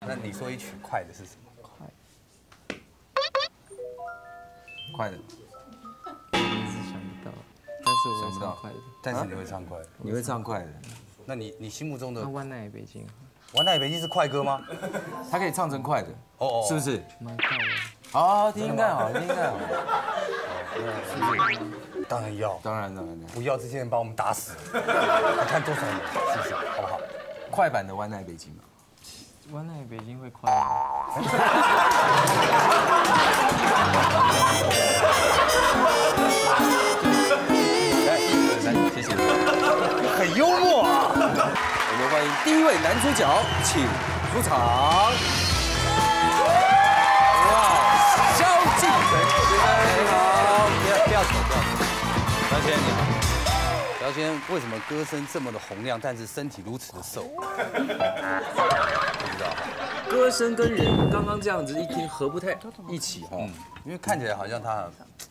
那你说一曲快的是什么？快，快的，一直想不到，但是我想不到会唱快的。但是你会唱快的。你会唱快的，那你你心目中的那《万奈北京万奈北京》是快歌吗？他可以唱成快的，哦哦，是不？是？蛮快的，好，听听看，好，听听看，好。当然要，当然，当然，当然不要这些人把我们打死，你看多少人，是不是？好不好？快版的《湾奈北京》嘛。万奈北京会快吗？来，一二三，谢谢。很幽默啊！我们欢迎第一位男主角，请出场。哇，萧敬腾先生，你好。不要不要走，不要走。姚谦你好。姚谦为什么歌声这么的洪亮，但是身体如此的瘦？不知道。歌声跟人刚刚这样子一听合不太一起哈，嗯，因为看起来好像他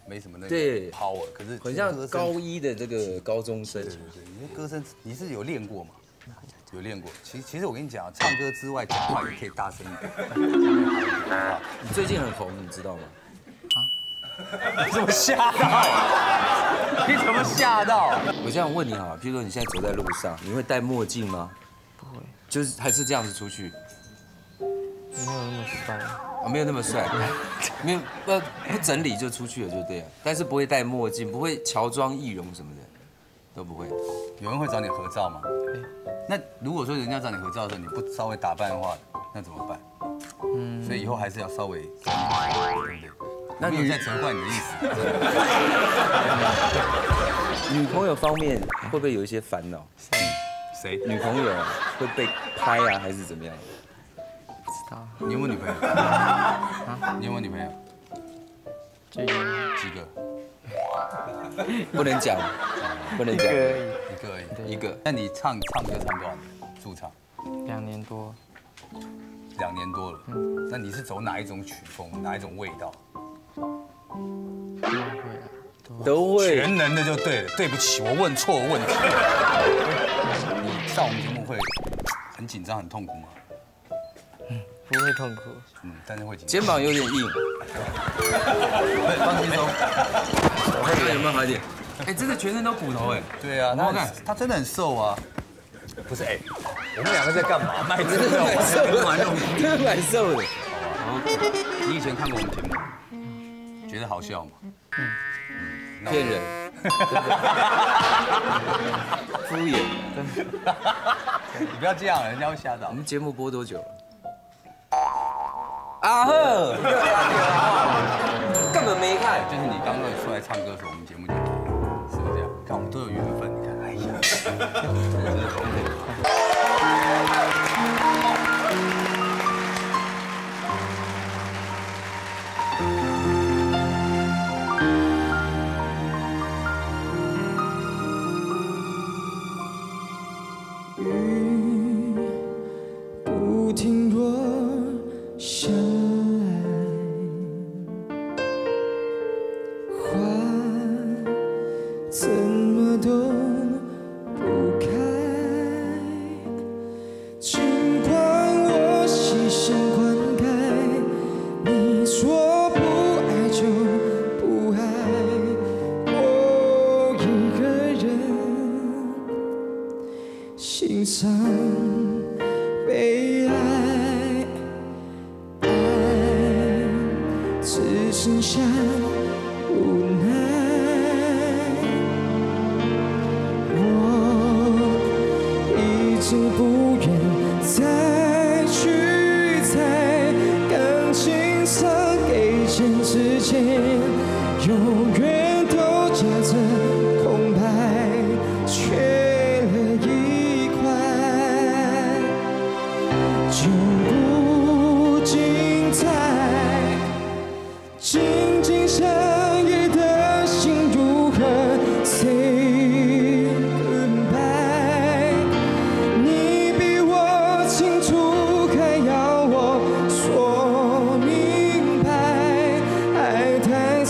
没什么那个对 power，可是很像高一的这个高中生对。对对，你的歌声你是有练过吗？有练过。其实其实我跟你讲，唱歌之外，讲话也可以大声一点。你最近很红，你知道吗？你怎么吓到？你怎么吓到？我这样问你好了，譬如说你现在走在路上，你会戴墨镜吗？不会，就是还是这样子出去没有那么帅。啊，没有那么帅，没有不不整理就出去了，就对了。但是不会戴墨镜，不会乔装易容什么的，都不会。有人会找你合照吗？那如果说人家找你合照的时候，你不稍微打扮的话，那怎么办？嗯，所以以后还是要稍微，对不对？那你在责怪你的意思？女朋友方面会不会有一些烦恼？谁？女朋友会被拍啊，还是怎么样？不知道，你有没有女朋友？你有没有女朋友？就一几个？不能讲，不能讲。一个而已，一个而已。一个那你唱唱歌唱多少年？驻唱两年多，两年多了。嗯那你是走哪一种曲风，哪一种味道？都会啊，都都会全能的就对了。对不起，我问错问题。你上我们节目会很紧张、很痛苦吗？不会痛苦。嗯，但是会紧张。肩膀有点硬，不是放轻松。这个有没有好一点？哎，真的全身都骨头哎。对啊，他我看他真的很瘦啊。不是哎，我们两个在干嘛？卖 真真的蛮瘦的，玩弄。真的蛮瘦的。你以前看过我们节目，觉得好笑吗？嗯骗人，敷衍。你不要这样，人家会吓到我。们节目播多久了？啊呵，根本没看。就是你刚刚出来唱歌的时候，我们节目就是不是这样？看我们都有缘分，你看，哎呀，只剩下无奈。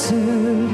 to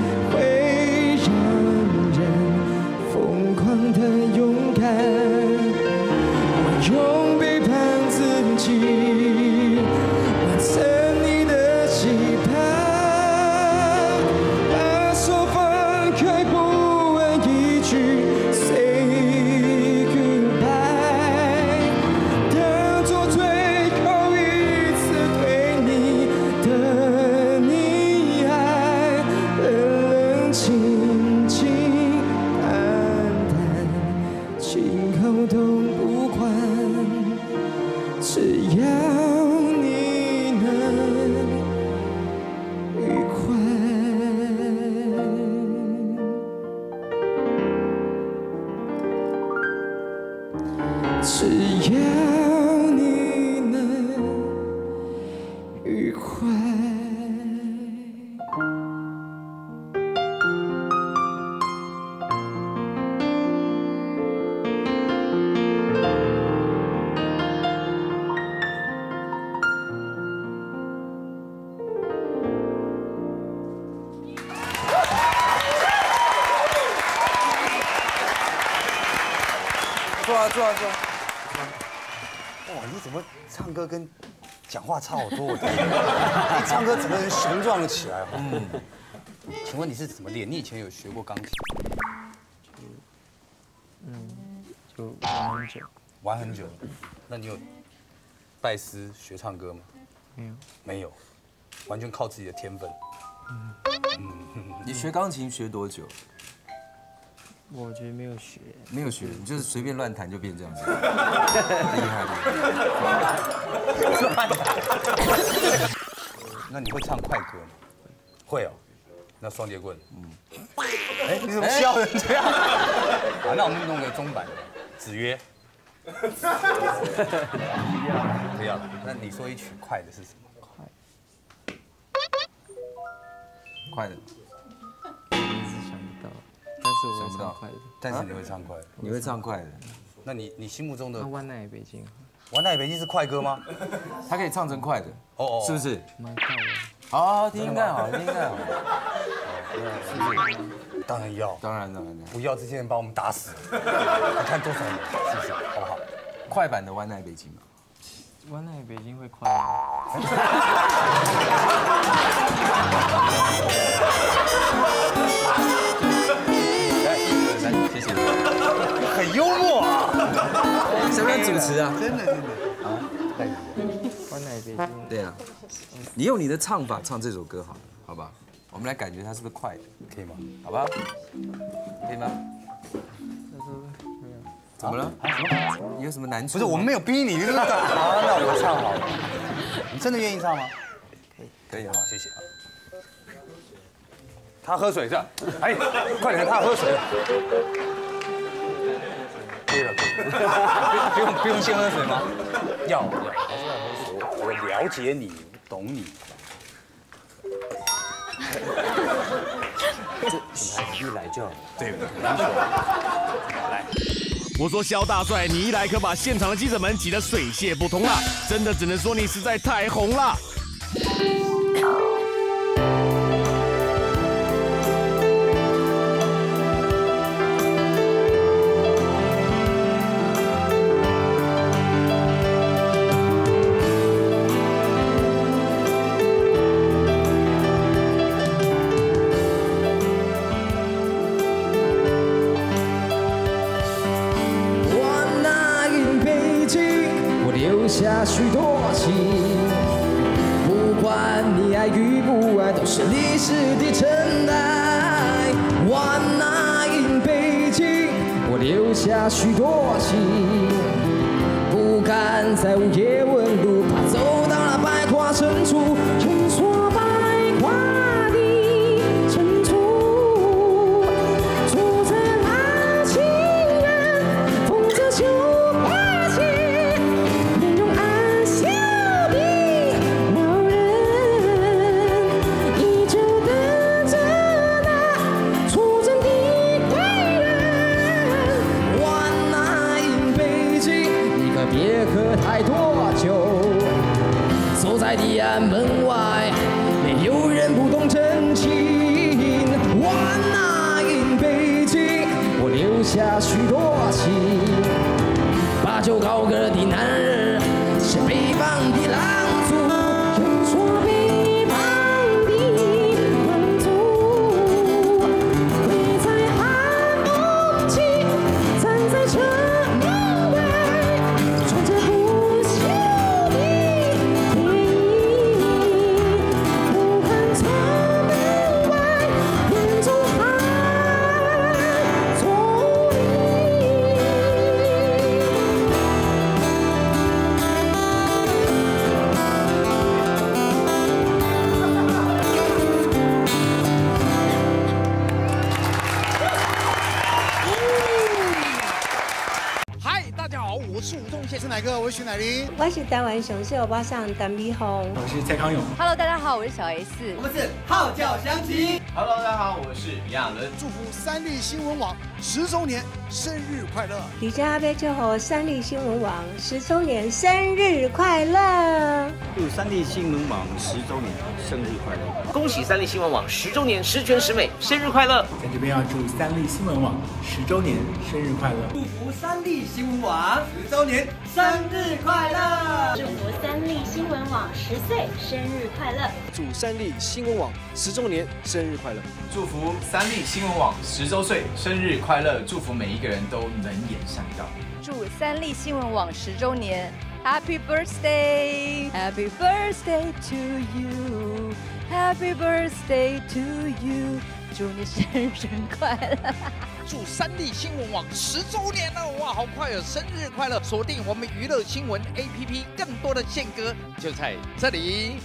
坐啊坐。哇，你怎么唱歌跟讲话差好多？我你 唱歌整个人雄壮了起来。嗯，请问你是怎么练？你以前有学过钢琴？嗯就玩很久，玩很久，那你有拜师学唱歌吗？没有，没有，完全靠自己的天分。嗯你学钢琴学多久？我觉得没有学，没有学，你就是随便乱弹就变这样子，厉害厉害。那你会唱快歌吗？会哦。那双截棍，嗯。哎，你怎么笑成这样？啊，那我们弄个中版的，子曰。不要了。那你说一曲快的是什么？快的，一直想不到，但是我想不到会唱快的。但是你会唱快的。你会唱快的，那你你心目中的那《万奈北京玩奈北京》是快歌吗？他可以唱成快的，哦哦是不是？蛮快的，好，听听看，好，听听看，好。当然要。当然当然当然，不要这些人把我们打死。你看多少人，是不是？好不好？快版的《湾奈北京》嘛。万奈北京会快吗？很幽默啊！想不想主持啊？真的真的。万奈北京，对啊，你用你的唱法唱这首歌好了，好吧？我们来感觉它是不是快的，可以吗？好吧？可以吗？怎么了？你有什么难处？不是，我们没有逼你，你这个好，那我唱好了。你真的愿意唱吗？可以啊好，谢谢。他喝水是吧？哎，快点，他喝水。不用不用先喝水吗？要要，还是要喝水。我我了解你，懂你。一来就好。对，我说肖大帅，你一来可把现场的记者们挤得水泄不通了，真的只能说你实在太红了。许多情。不管你爱与不爱，都是历史的尘埃。我那 in 北京，我留下许多情。不敢在午夜问路，怕走到了百花深处，就高歌的男人是北方的狼族，乃哥，我是徐乃麟。我是台湾雄狮欧巴桑陈美凤。我是蔡康永。Hello，大家好，我是小 S。我们是号角响起。Hello，大家好，我是李亚伦。祝福三立新闻网十周年生日快乐！李佳贝祝贺三立新闻网十周年生日快乐！祝三立新闻网十周年生日快乐！恭喜三立新闻网十周年十全十美，生日快乐！在这边要祝三立新闻网十周年生日快乐！祝福三立新闻网十周年生日快乐！祝福三立新闻网十岁生日快乐！祝三立新闻网十周年生日快乐！祝福三立新闻网十周岁生日快乐！祝福每一个人都能言善道。祝三立新闻网十周年，Happy birthday，Happy birthday to you，Happy birthday to you，祝你生日快乐！祝三立新闻网十周年了，哇，好快哦！生日快乐！锁定我们娱乐新闻 APP，更多的健哥就在这里。